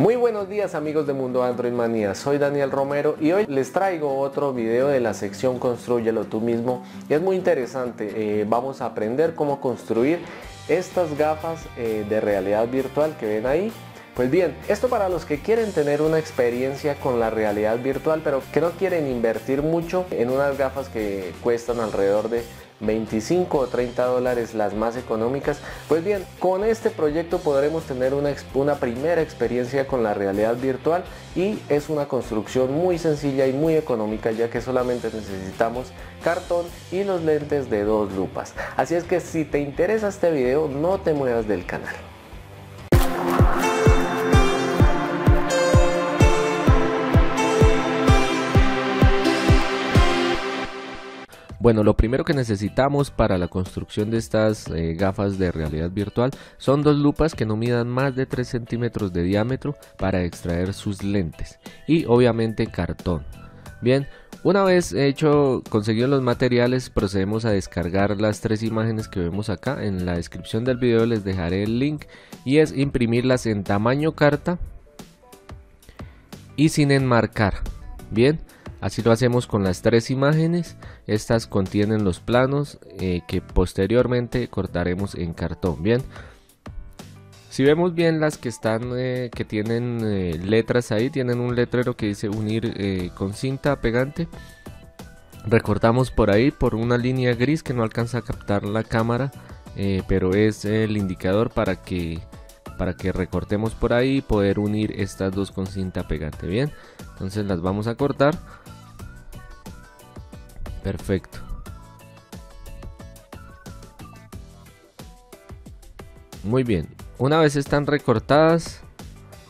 Muy buenos días amigos de Mundo Android Manía, soy Daniel Romero y hoy les traigo otro video de la sección Construyelo tú mismo. Y es muy interesante, eh, vamos a aprender cómo construir estas gafas eh, de realidad virtual que ven ahí. Pues bien, esto para los que quieren tener una experiencia con la realidad virtual, pero que no quieren invertir mucho en unas gafas que cuestan alrededor de 25 o 30 dólares las más económicas. Pues bien, con este proyecto podremos tener una, una primera experiencia con la realidad virtual y es una construcción muy sencilla y muy económica ya que solamente necesitamos cartón y los lentes de dos lupas. Así es que si te interesa este video no te muevas del canal. Bueno, lo primero que necesitamos para la construcción de estas eh, gafas de realidad virtual son dos lupas que no midan más de 3 centímetros de diámetro para extraer sus lentes y obviamente cartón. Bien, una vez hecho, conseguido los materiales, procedemos a descargar las tres imágenes que vemos acá. En la descripción del video les dejaré el link y es imprimirlas en tamaño carta y sin enmarcar. Bien, Así lo hacemos con las tres imágenes. Estas contienen los planos eh, que posteriormente cortaremos en cartón. Bien. Si vemos bien las que están, eh, que tienen eh, letras ahí, tienen un letrero que dice unir con cinta pegante. Recortamos por ahí por una línea gris que no alcanza a captar la cámara, pero es el indicador para que para que recortemos por ahí y poder unir estas dos con cinta pegante bien entonces las vamos a cortar Perfecto. Muy bien. Una vez están recortadas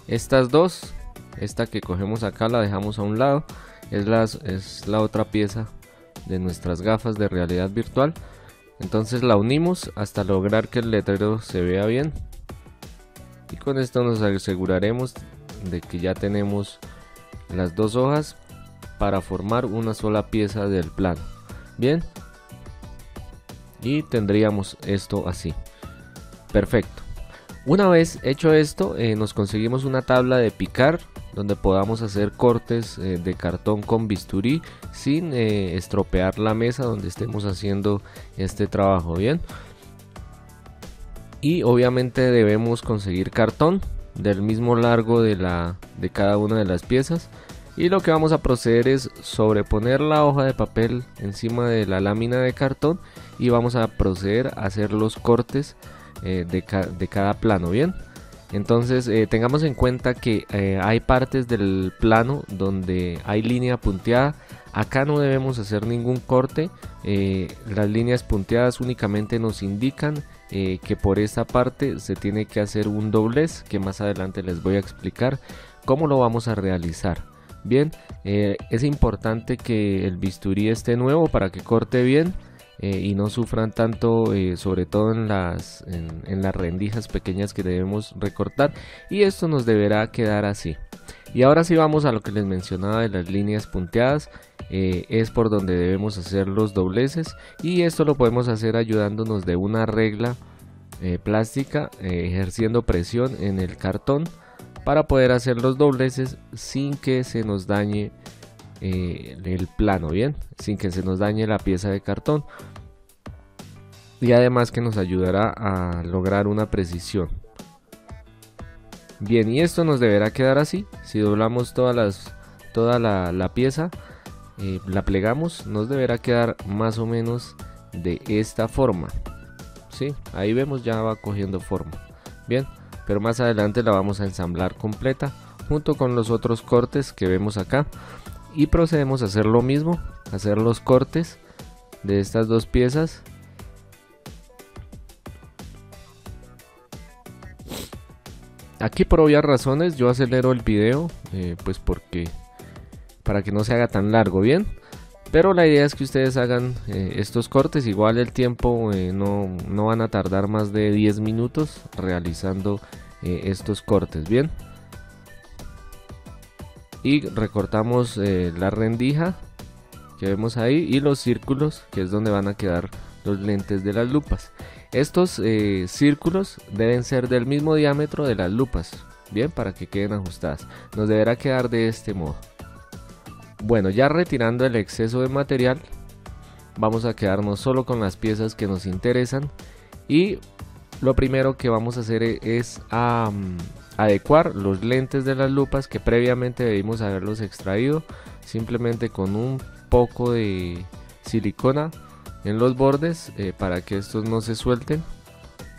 estas dos, esta que cogemos acá la dejamos a un lado, es la, es la otra pieza de nuestras gafas de realidad virtual. Entonces la unimos hasta lograr que el letrero se vea bien. Y con esto nos aseguraremos de que ya tenemos las dos hojas para formar una sola pieza del plano. Bien. Y tendríamos esto así. Perfecto. Una vez hecho esto, eh, nos conseguimos una tabla de picar donde podamos hacer cortes eh, de cartón con bisturí sin eh, estropear la mesa donde estemos haciendo este trabajo. Bien. Y obviamente debemos conseguir cartón del mismo largo de, la, de cada una de las piezas. Y lo que vamos a proceder es sobreponer la hoja de papel encima de la lámina de cartón y vamos a proceder a hacer los cortes eh, de, cada plano bien entonces eh, tengamos en cuenta que eh, hay partes del plano donde hay línea punteada. Acá no debemos hacer ningún corte las líneas punteadas únicamente nos indican que por esta parte se tiene que hacer un doblez que más adelante les voy a explicar cómo lo vamos a realizar Bien, eh, es importante que el bisturí esté nuevo para que corte bien eh, y no sufran tanto, eh, sobre todo en las, en, las rendijas pequeñas que debemos recortar. Y esto nos deberá quedar así. Y ahora sí vamos a lo que les mencionaba de las líneas punteadas. es por donde debemos hacer los dobleces. Y esto lo podemos hacer ayudándonos de una regla plástica, ejerciendo presión en el cartón para poder hacer los dobleces sin que se nos dañe eh, el plano, bien, sin que se nos dañe la pieza de cartón y además que nos ayudará a lograr una precisión. Bien, y esto nos deberá quedar así. Si doblamos todas las, toda la, pieza, eh, la plegamos, nos deberá quedar más o menos de esta forma. ¿Sí? Ahí vemos ya va cogiendo forma. Bien, pero más adelante la vamos a ensamblar completa junto con los otros cortes que vemos acá y procedemos a hacer lo mismo hacer los cortes de estas dos piezas aquí por obvias razones yo acelero el video eh, pues porque para que no se haga tan largo bien pero la idea es que ustedes hagan eh, estos cortes. Igual el tiempo eh, no, no, van a tardar más de 10 minutos realizando estos cortes bien y recortamos la rendija que vemos ahí y los círculos que es donde van a quedar los lentes de las lupas estos círculos deben ser del mismo diámetro de las lupas bien, para que queden ajustadas. Nos deberá quedar de este modo. Bueno, ya retirando el exceso de material, vamos a quedarnos solo con las piezas que nos interesan y lo primero que vamos a hacer es adecuar los lentes de las lupas que previamente debimos haberlos extraído simplemente con un poco de silicona en los bordes eh, para que estos no se suelten.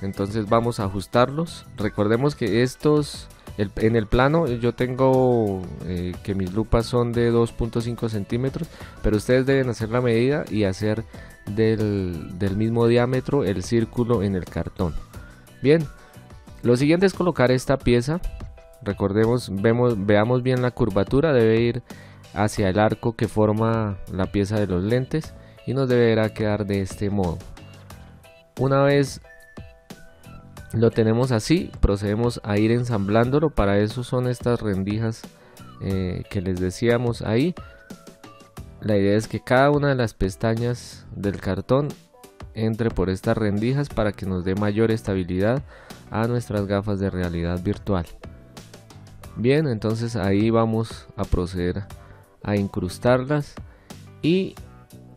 Entonces vamos a ajustarlos. Recordemos que estos en el plano yo tengo eh, que mis lupas son de 2.5 centímetros pero ustedes deben hacer la medida y hacer del, del mismo diámetro el círculo en el cartón. Bien lo siguiente es colocar esta pieza. Recordemos vemos veamos bien la curvatura debe ir hacia el arco que forma la pieza de los lentes y nos deberá quedar de este modo. Una vez lo tenemos así procedemos a ir ensamblándolo. Para eso son estas rendijas eh, que les decíamos ahí. La idea es que cada una de las pestañas del cartón entre por estas rendijas para que nos dé mayor estabilidad a nuestras gafas de realidad virtual. Bien entonces ahí vamos a proceder a incrustarlas y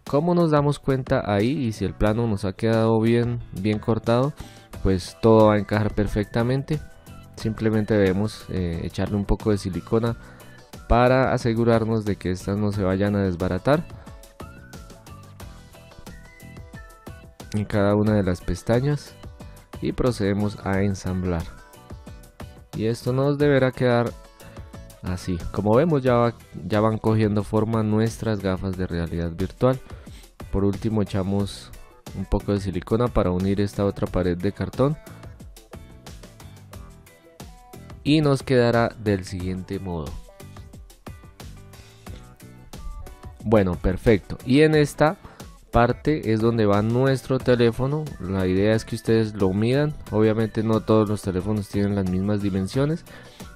como nos damos cuenta ahí y si el plano nos ha quedado bien bien cortado pues todo va a encajar perfectamente. Simplemente debemos eh, echarle un poco de silicona para asegurarnos de que estas no se vayan a desbaratar. En cada una de las pestañas y procedemos a ensamblar. Y esto nos deberá quedar así como vemos ya, ya van cogiendo forma nuestras gafas de realidad virtual. Por último echamos un poco de silicona para unir esta otra pared de cartón. Y nos quedará del siguiente modo. Bueno perfecto. Y en esta parte es donde va nuestro teléfono. La idea es que ustedes lo midan. Obviamente no todos los teléfonos tienen las mismas dimensiones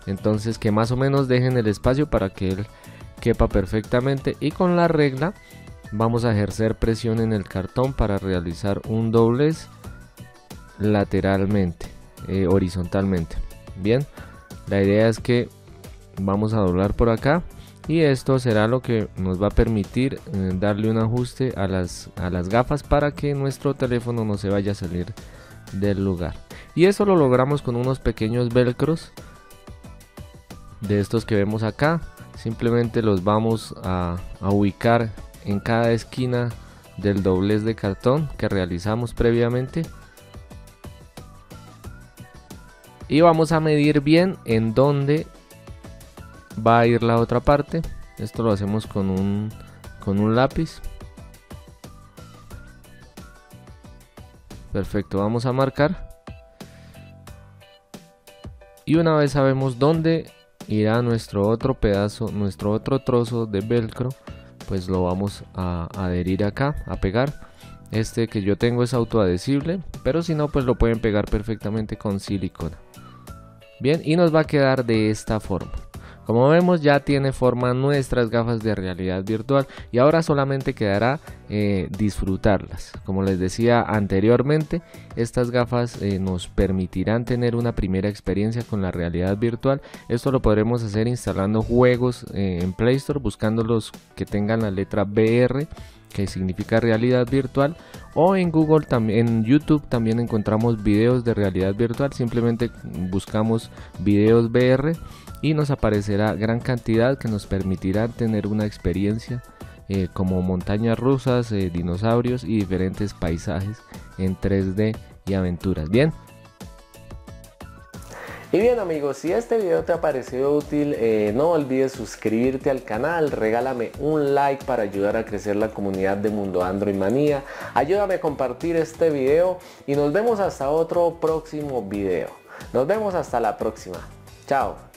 entonces que más o menos dejen el espacio para que él quepa perfectamente. Y con la regla vamos a ejercer presión en el cartón para realizar un doblez lateralmente eh, horizontalmente. Bien la idea es que vamos a doblar por acá y esto será lo que nos va a permitir eh, darle un ajuste a las, a las gafas para que nuestro teléfono no se vaya a salir del lugar. Y eso lo logramos con unos pequeños velcros de estos que vemos acá. Simplemente los vamos a, ubicar en cada esquina del doblez de cartón que realizamos previamente. Y vamos a medir bien en dónde va a ir la otra parte. Esto lo hacemos con un con un lápiz. Perfecto vamos a marcar. Y una vez sabemos dónde irá nuestro otro pedazo nuestro otro trozo de velcro pues lo vamos a adherir acá a pegar. Este que yo tengo es autoadhesible pero si no pues lo pueden pegar perfectamente con silicona. Bien y nos va a quedar de esta forma como vemos ya tiene forma nuestras gafas de realidad virtual y ahora solamente quedará eh, disfrutarlas. Como les decía anteriormente, estas gafas eh, nos permitirán tener una primera experiencia con la realidad virtual. Esto lo podremos hacer instalando juegos eh, en Play Store, buscando los que tengan la letra VR que significa realidad virtual o en Google también en YouTube también encontramos videos de realidad virtual simplemente buscamos videos VR y nos aparecerá gran cantidad que nos permitirá tener una experiencia eh, como montañas rusas, eh, dinosaurios y diferentes paisajes en 3D y aventuras. Bien. Y bien amigos, si este video te ha parecido útil, eh, no olvides suscribirte al canal, regálame un like para ayudar a crecer la comunidad de Mundo Android Manía, ayúdame a compartir este video y nos vemos hasta otro próximo video. Nos vemos hasta la próxima. Chao.